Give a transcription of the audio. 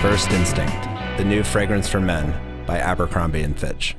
First Instinct, the new fragrance for men by Abercrombie & Fitch.